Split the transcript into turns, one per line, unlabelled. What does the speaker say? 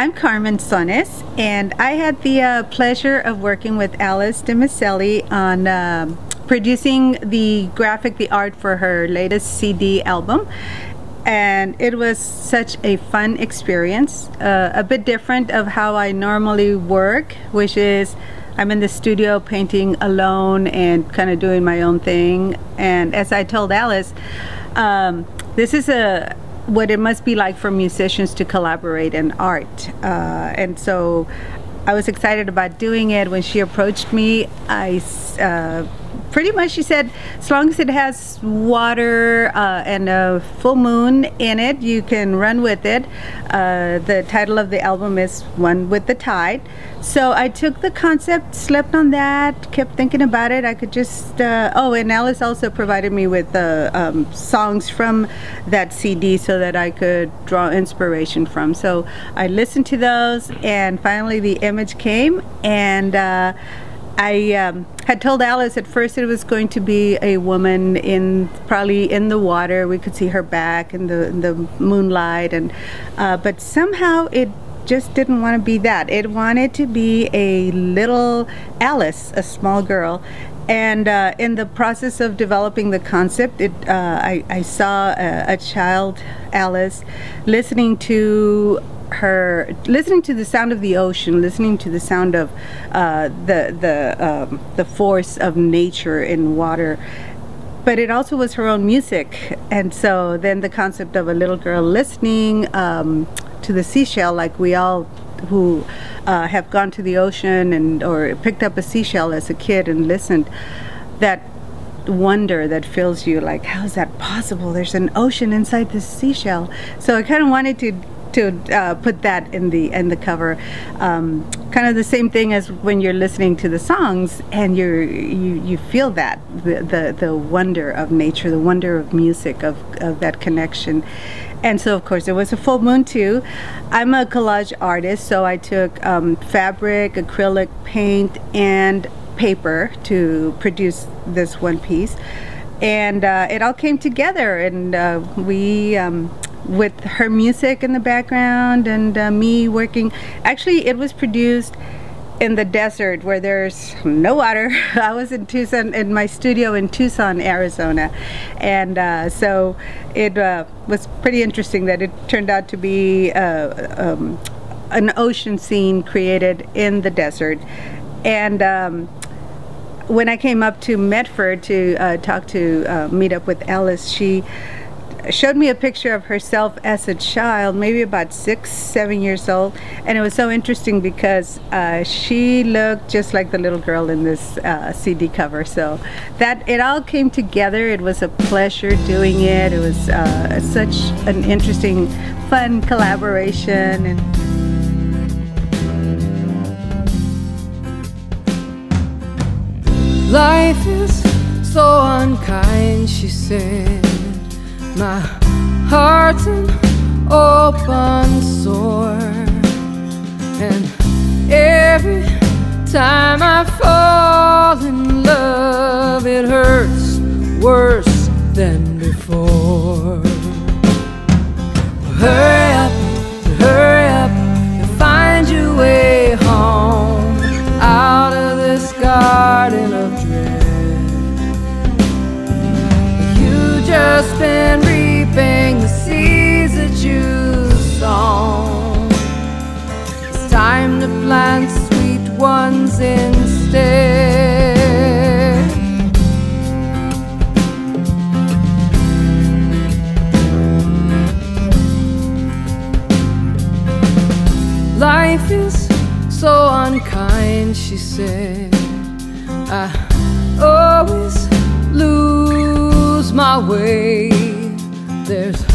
I'm Carmen Sonnes, and I had the uh, pleasure of working with Alice DiMicele on uh, producing the graphic, the art for her latest CD album. And it was such a fun experience, uh, a bit different of how I normally work, which is I'm in the studio painting alone and kind of doing my own thing. And as I told Alice, um, this is a what it must be like for musicians to collaborate in art. Uh, and so I was excited about doing it. When she approached me, I uh, pretty much she said as long as it has water uh, and a full moon in it you can run with it. Uh, the title of the album is one with the tide. So I took the concept slept on that kept thinking about it. I could just uh, oh and Alice also provided me with the um, songs from that CD so that I could draw inspiration from. So I listened to those and finally the image came and uh, I um, had told Alice at first it was going to be a woman in probably in the water. We could see her back in the in the moonlight, and uh, but somehow it just didn't want to be that. It wanted to be a little Alice, a small girl. And uh, in the process of developing the concept, it, uh, I, I, saw a, a child, Alice, listening to her listening to the sound of the ocean, listening to the sound of uh, the the um, the force of nature in water. But it also was her own music, and so then the concept of a little girl listening um, to the seashell, like we all who uh, have gone to the ocean and or picked up a seashell as a kid and listened, that wonder that fills you like how is that possible? There's an ocean inside this seashell. So i kind of wanted to to uh, put that in the in the cover. Um, kind of the same thing as when you're listening to the songs and you're you, you feel that the, the the wonder of nature, the wonder of music, of of that connection. And so, of course, it was a full moon too. I'm a collage artist, so I took um, fabric, acrylic paint, and paper to produce this one piece. And uh, it all came together, and uh, we um, with her music in the background and uh, me working. Actually, it was produced in the desert where there's no water. I was in Tucson, in my studio in Tucson, Arizona. And uh, so it uh, was pretty interesting that it turned out to be uh, um, an ocean scene created in the desert. And um, when I came up to Medford to uh, talk to uh, meet up with Alice, she showed me a picture of herself as a child, maybe about six, seven years old, and it was so interesting because uh, she looked just like the little girl in this uh, CD cover. So that it all came together. It was a pleasure doing it. It was uh, such an interesting, fun collaboration. And
Life is so unkind, she said. My heart's an open sore. And every time I fall in love It hurts worse than before Life is so unkind, she said. I always lose my way there's